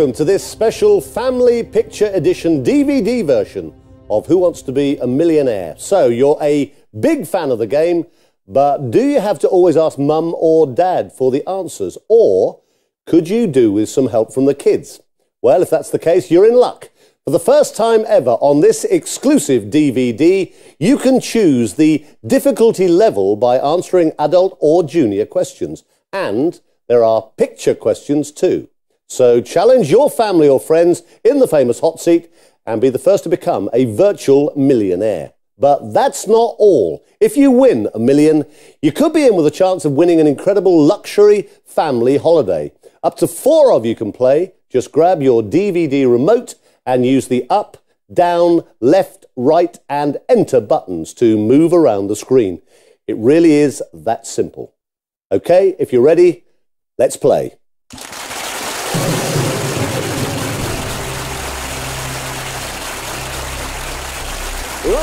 welcome to this special Family Picture Edition DVD version of Who Wants to Be a Millionaire. So, you're a big fan of the game, but do you have to always ask mum or dad for the answers? Or could you do with some help from the kids? Well, if that's the case, you're in luck. For the first time ever on this exclusive DVD, you can choose the difficulty level by answering adult or junior questions. And there are picture questions too. So challenge your family or friends in the famous hot seat and be the first to become a virtual millionaire. But that's not all. If you win a million, you could be in with a chance of winning an incredible luxury family holiday. Up to four of you can play. Just grab your DVD remote and use the up, down, left, right, and enter buttons to move around the screen. It really is that simple. Okay, if you're ready, let's play.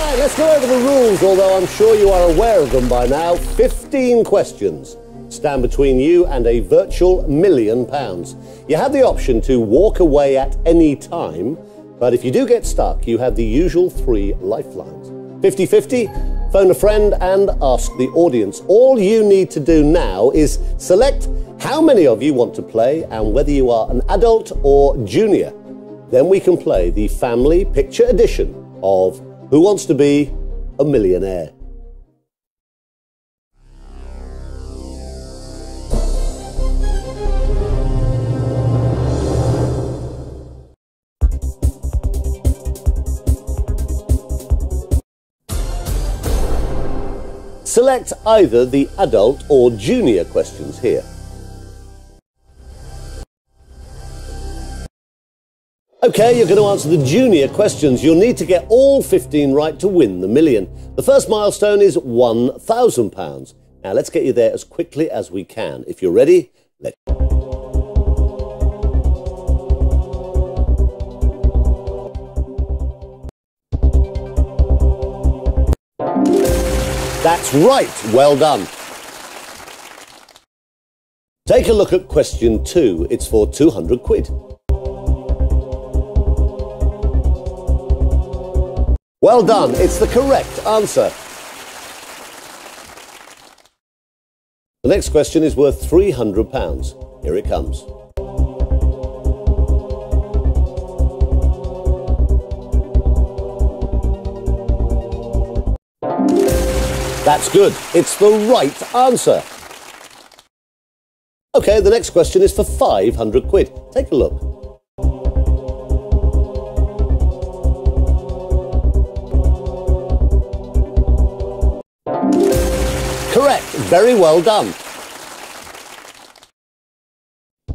Right, let's go over the rules, although I'm sure you are aware of them by now. 15 questions stand between you and a virtual million pounds. You have the option to walk away at any time, but if you do get stuck, you have the usual three lifelines. 50 50, phone a friend and ask the audience. All you need to do now is select how many of you want to play and whether you are an adult or junior. Then we can play the family picture edition of who Wants to Be a Millionaire? Select either the adult or junior questions here. Okay, you're going to answer the junior questions. You'll need to get all 15 right to win the million. The first milestone is £1,000. Now, let's get you there as quickly as we can. If you're ready, let's. That's right. Well done. Take a look at question two. It's for 200 quid. Well done, it's the correct answer. The next question is worth £300. Here it comes. That's good. It's the right answer. Okay, the next question is for 500 quid. Take a look. Correct. Very well done.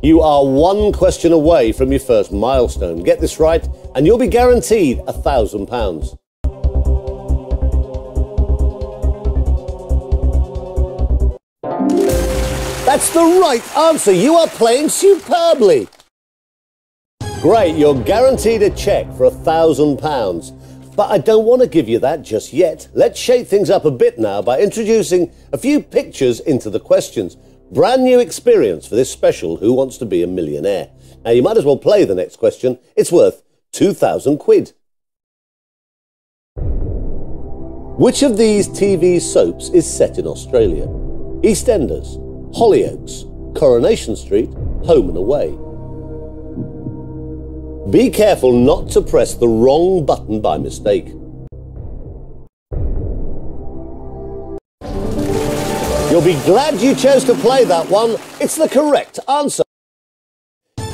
You are one question away from your first milestone. Get this right, and you'll be guaranteed a thousand pounds. That's the right answer. You are playing superbly. Great, you're guaranteed a cheque for a thousand pounds. But I don't want to give you that just yet. Let's shake things up a bit now by introducing a few pictures into the questions. Brand new experience for this special Who Wants to Be a Millionaire? Now, you might as well play the next question. It's worth 2,000 quid. Which of these TV soaps is set in Australia? EastEnders, Hollyoaks, Coronation Street, Home and Away. Be careful not to press the wrong button by mistake. You'll be glad you chose to play that one. It's the correct answer.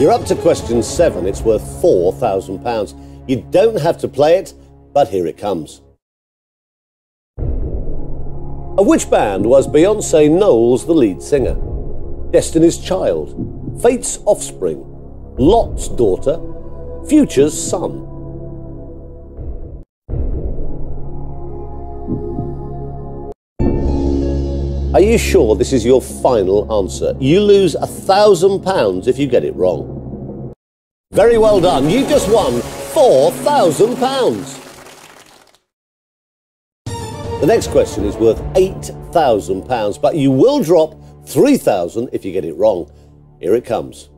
You're up to question seven. It's worth £4,000. You don't have to play it, but here it comes. Of which band was Beyonce Knowles the lead singer? Destiny's Child, Fate's Offspring, Lot's Daughter, Future's son. Are you sure this is your final answer? You lose a thousand pounds if you get it wrong. Very well done. You just won four thousand pounds. The next question is worth eight thousand pounds, but you will drop three thousand if you get it wrong. Here it comes.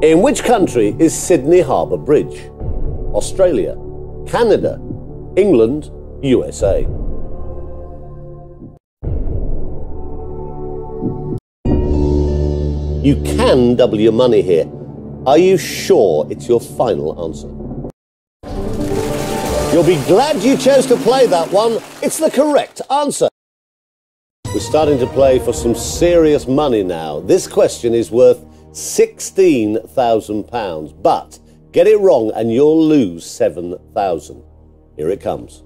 In which country is Sydney Harbour Bridge? Australia, Canada, England, USA. You can double your money here. Are you sure it's your final answer? You'll be glad you chose to play that one. It's the correct answer. We're starting to play for some serious money now. This question is worth £16,000, but get it wrong and you'll lose 7,000. Here it comes.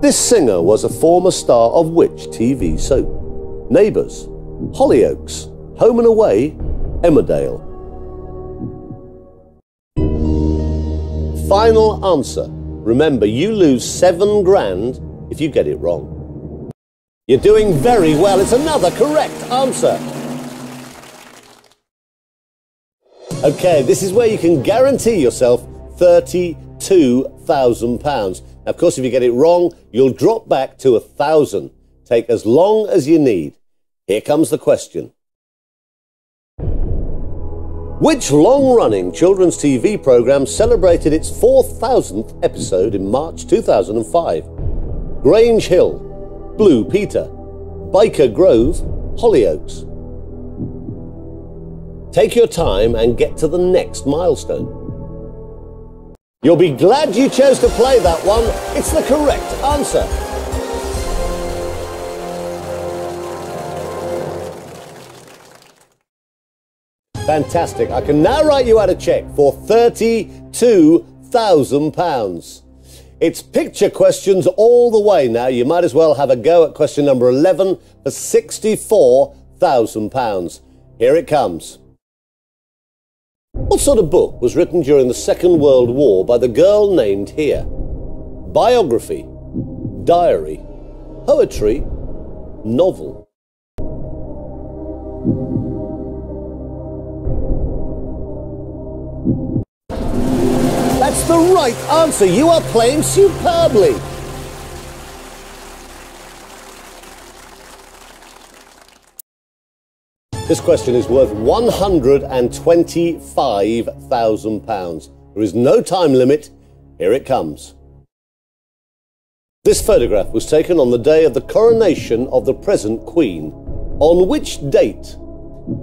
This singer was a former star of which TV soap? Neighbours, Hollyoaks, Home and Away, Emmerdale. Final answer. Remember, you lose seven grand if you get it wrong. You're doing very well. It's another correct answer. Okay, this is where you can guarantee yourself £32,000. Now, of course, if you get it wrong, you'll drop back to a thousand. Take as long as you need. Here comes the question. Which long running children's TV programme celebrated its 4,000th episode in March 2005? Grange Hill, Blue Peter, Byker Grove, Hollyoaks. Take your time and get to the next milestone. You'll be glad you chose to play that one. It's the correct answer. Fantastic. I can now write you out a cheque for £32,000. It's picture questions all the way now. You might as well have a go at question number 11 for £64,000. Here it comes. What sort of book was written during the Second World War by the girl named here? Biography, diary, poetry, novel. That's the right answer. You are playing superbly. This question is worth £125,000. There is no time limit. Here it comes. This photograph was taken on the day of the coronation of the present Queen. On which date?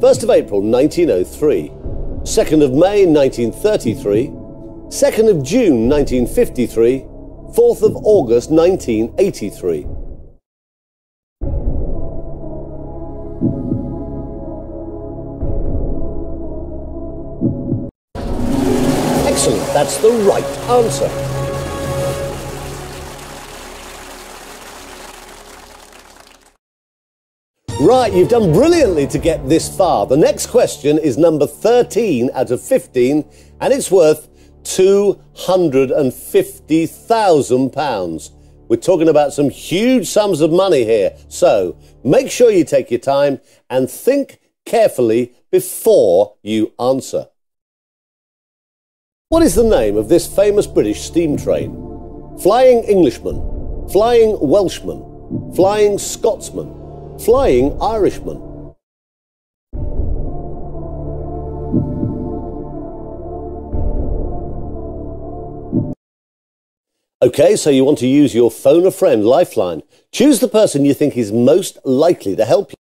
1st of April 1903, 2nd of May 1933, 2nd of June 1953, 4th of August 1983. That's the right answer. Right, you've done brilliantly to get this far. The next question is number 13 out of 15, and it's worth £250,000. We're talking about some huge sums of money here. So make sure you take your time and think carefully before you answer. What is the name of this famous British steam train? Flying Englishman, Flying Welshman, Flying Scotsman, Flying Irishman. Okay, so you want to use your phone a friend lifeline. Choose the person you think is most likely to help you.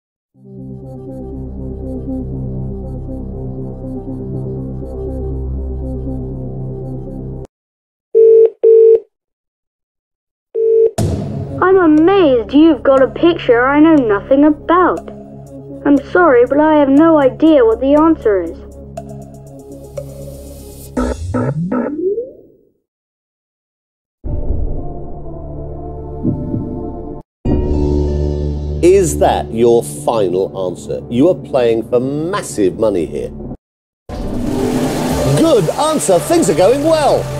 Amazed you've got a picture I know nothing about. I'm sorry, but I have no idea what the answer is. Is that your final answer? You are playing for massive money here. Good answer. Things are going well.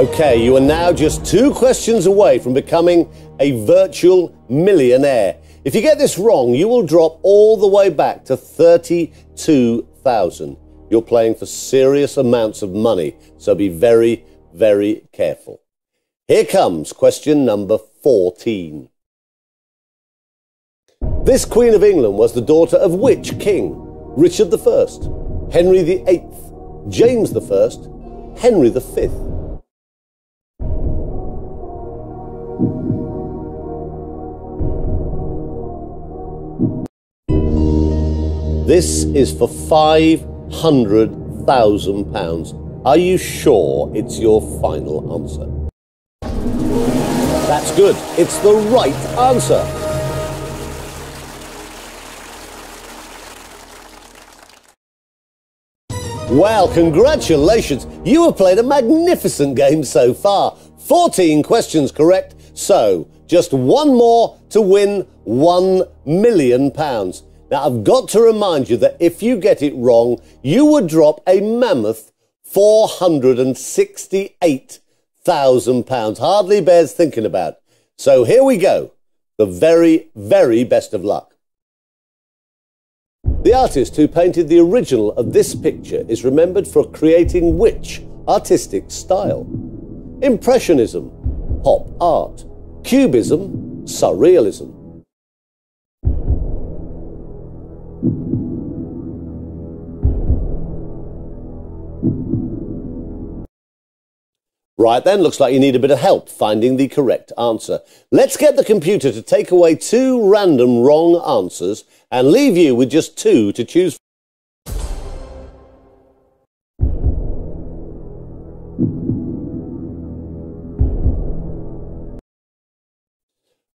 Okay, you are now just two questions away from becoming a virtual millionaire. If you get this wrong, you will drop all the way back to 32,000. You're playing for serious amounts of money, so be very, very careful. Here comes question number 14. This Queen of England was the daughter of which king? Richard I, Henry VIII, James I, Henry V. This is for £500,000. Are you sure it's your final answer? That's good. It's the right answer. Well, congratulations. You have played a magnificent game so far. 14 questions correct, so just one more to win £1 million. Now, I've got to remind you that if you get it wrong, you would drop a mammoth £468,000. Hardly bears thinking about. So here we go. The very, very best of luck. The artist who painted the original of this picture is remembered for creating which artistic style? Impressionism, pop art, Cubism, Surrealism. Right then, looks like you need a bit of help finding the correct answer. Let's get the computer to take away two random wrong answers and leave you with just two to choose from.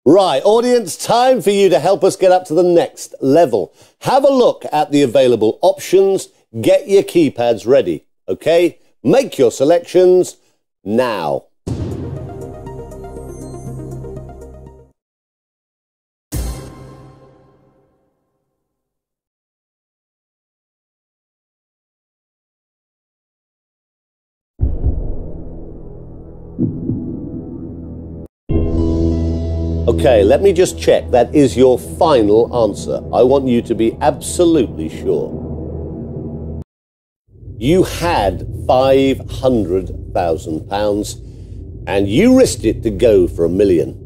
Right, audience, time for you to help us get up to the next level. Have a look at the available options. Get your keypads ready, okay? Make your selections now. Okay, let me just check. That is your final answer. I want you to be absolutely sure. You had £500,000 and you risked it to go for a million.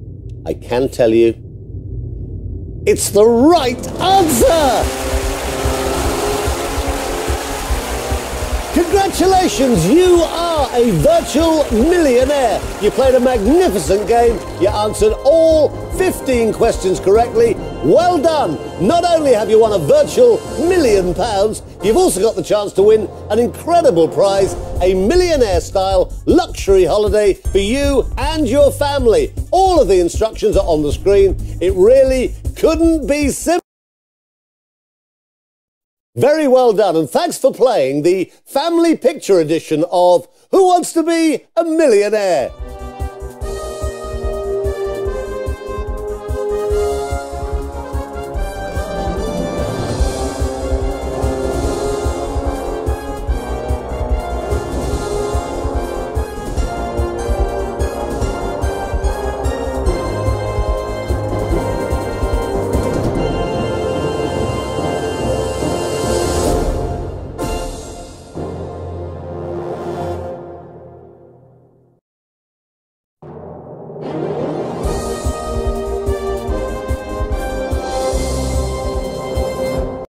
I can tell you, it's the right answer! Congratulations, you are a virtual millionaire. You played a magnificent game. You answered all 15 questions correctly. Well done. Not only have you won a virtual million pounds, you've also got the chance to win an incredible prize, a millionaire style luxury holiday for you and your family. All of the instructions are on the screen. It really couldn't be simple. Very well done, and thanks for playing the family picture edition of Who Wants to Be a Millionaire?